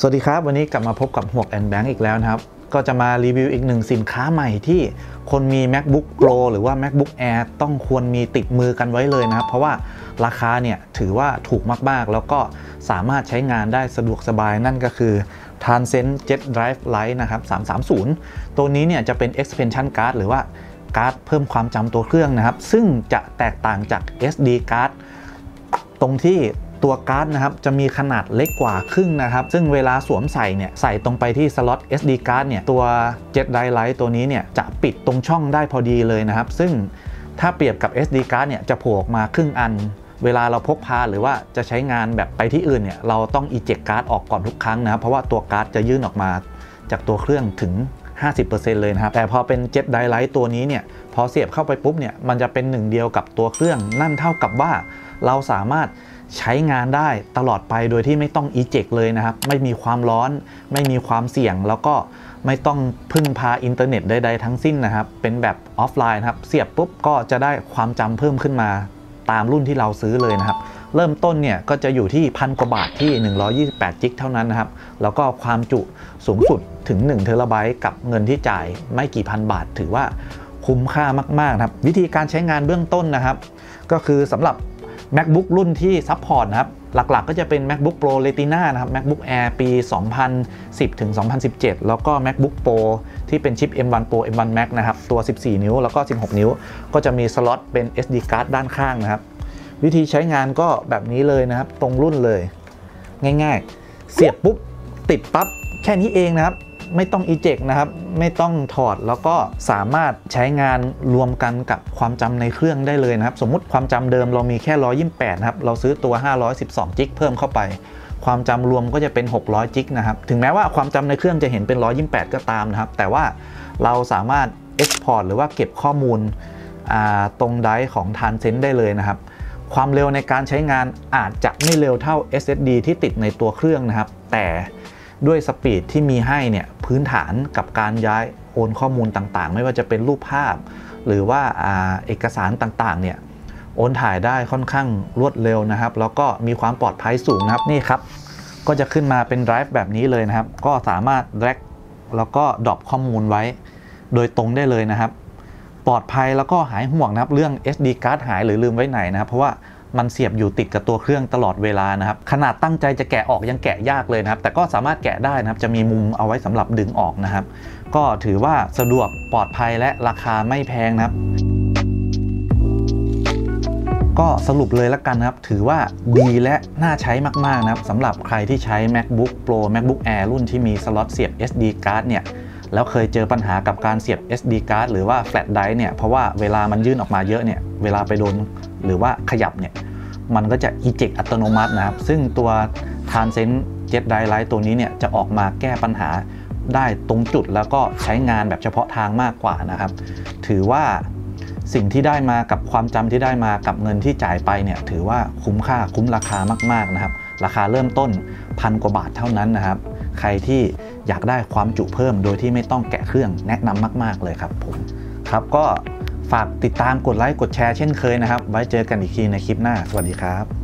สวัสดีครับ วันนี้กลับมาพบกับหวกแอนแบงค์อีกแล้วนะครับ ก็จะมารีวิวอีกหนึ่งสินค้าใหม่ที่คนมี macbook pro หรือว่า macbook air ต้องควรมีติดมือกันไว้เลยนะครับ เพราะว่าราคาเนี่ยถือว่าถูกมาก ๆ แล้วก็สามารถใช้งานได้สะดวกสบายนั่นก็คือ Transcend Jet Drive Lite นะครับ 330 ตัวนี้เนี่ยจะเป็น expansion card หรือว่าการ์ดเพิ่มความจำตัวเครื่องนะครับ ซึ่งจะแตกต่างจาก SD card ตรงที่ ตัวการ์ดนะครับจะมีขนาดเล็กกว่าครึ่งนะครับ ซึ่งเวลาสวมใส่เนี่ยใส่ตรงไปที่ slot SD card เนี่ยตัว JetDrive Lite ตัวนี้เนี่ยจะปิดตรงช่องได้พอดีเลยนะครับ ซึ่งถ้าเปรียบกับ SD card เนี่ยจะโผล่ออกมาครึ่งอัน เวลาเราพกพาหรือว่าจะใช้งานแบบไปที่อื่นเนี่ยเราต้อง eject การ์ดออกก่อนทุกครั้งนะครับเพราะว่าตัวการ์ดจะยื่นออกมาจากตัวเครื่องถึง50%เลยนะครับ แต่พอเป็น JetDrive Lite ตัวนี้เนี่ย พอเสียบเข้าไปปุ๊บเนี่ย มันจะเป็นหนึ่งเดียวกับตัวเครื่อง นั่นเท่ากับว่าเราสามารถ ใช้งานได้ตลอดไปโดยที่ไม่ต้อง eject เลยนะครับ ไม่มีความร้อน ไม่มีความเสี่ยง แล้วก็ไม่ต้องพึ่งพาอินเทอร์เน็ตใดๆทั้งสิ้นนะครับ เป็นแบบออฟไลน์ครับ เสียบปุ๊บก็จะได้ความจำเพิ่มขึ้นมาตามรุ่นที่เราซื้อเลยนะครับ เริ่มต้นเนี่ยก็จะอยู่ที่พันกว่าบาทที่ 128จิกเท่านั้นนะครับ แล้วก็ความจุสูงสุดถึง1เทราไบต์กับเงินที่จ่ายไม่กี่พันบาท ถือว่าคุ้มค่ามากๆนะครับ วิธีการใช้งานเบื้องต้นนะครับ ก็คือสำหรับ MacBook รุ่นที่ support นะครับหลักๆ ก็จะเป็น MacBook Pro Retina นะครับ MacBook Air ปี 2010 ถึง 2017 แล้วก็ MacBook Pro ที่เป็นชิป M1 Pro M1 Max นะครับ ตัว 14 นิ้ว แล้วก็ 16 นิ้ว ก็จะมีสล็อตเป็น SD card ด้านข้างนะครับ วิธีใช้งานก็แบบนี้เลยนะครับ ตรงรุ่นเลย ง่ายๆ เสียบปุ๊บ ติดปั๊บ แค่นี้เองนะครับ ไม่ต้อง eject นะครับ ไม่ต้องถอดแล้วก็สามารถใช้งานรวมกันกับความจำในเครื่องได้เลยนะครับ สมมุติความจำเดิมเรามีแค่ 128นะครับ เราซื้อตัว 512จิกเพิ่มเข้าไป ความจำรวมก็จะเป็น 600จิกนะครับ ถึงแม้ว่าความจำในเครื่องจะเห็นเป็น 128 ก็ตามนะครับ แต่ว่าเราสามารถ export หรือว่าเก็บข้อมูลตรงไดร์ของ Transcend ได้เลยนะครับ ความเร็วในการใช้งานอาจจะไม่เร็วเท่า SSD ที่ติดในตัวเครื่องนะครับ แต่ ด้วยสปีดที่มีให้เนี่ยพื้นฐานกับการย้ายโอนข้อมูลต่างๆ ไม่ว่าจะเป็นรูปภาพ หรือว่าเอกสารต่างๆเนี่ยโอนถ่ายได้ค่อนข้างรวดเร็วนะครับ แล้วก็มีความปลอดภัยสูงนะครับนี่ครับ ก็จะขึ้นมาเป็นไดรฟ์แบบนี้เลยนะครับ ก็สามารถแร็กแล้วก็ดรอปข้อมูลไว้ โดยตรงได้เลยนะครับ ปลอดภัยแล้วก็หายห่วงนะครับเรื่อง SD card หายหรือลืมไว้ไหนนะครับ เพราะว่า มันเสียบอยู่ติดกับตัวเครื่องตลอดเวลานะครับ ขนาดตั้งใจจะแกะออกยังแกะยากเลยนะครับ แต่ก็สามารถแกะได้นะครับ จะมีมุมเอาไว้สำหรับดึงออกนะครับ ก็ถือว่าสะดวกปลอดภัยและราคาไม่แพงนะครับก็สรุปเลยแล้วกันนะครับ ถือว่าดีและน่าใช้มาก ๆ นะครับสำหรับใครที่ใช้ MacBook Pro MacBook Air รุ่นที่มีสล็อตเสียบ SD card เนี่ย แล้วเคยเจอปัญหากับการเสียบ SD card หรือว่า flash drive เนี่ย เพราะว่าเวลามันยื่นออกมาเยอะเนี่ย เวลาไปโดนหรือว่าขยับเนี่ย มันก็จะ eject อัตโนมัตินะครับ ซึ่งตัว Transcend Jet Drive Lite ตัวนี้เนี่ย จะออกมาแก้ปัญหาได้ตรงจุดแล้วก็ใช้งานแบบเฉพาะทางมากกว่านะครับ ถือว่าสิ่งที่ได้มากับความจำที่ได้มากับเงินที่จ่ายไปเนี่ยถือว่าคุ้มค่าคุ้มราคามากๆนะครับ ราคาเริ่มต้นพันกว่าบาทเท่านั้นนะครับ ใครที่ อยากได้ความจุเพิ่มโดยที่ไม่ต้องแกะเครื่องแนะนำมาก ๆ เลยครับผมครับก็ฝากติดตามกดไลค์กดแชร์เช่นเคยนะครับ ไว้เจอกันอีกทีในคลิปหน้า สวัสดีครับ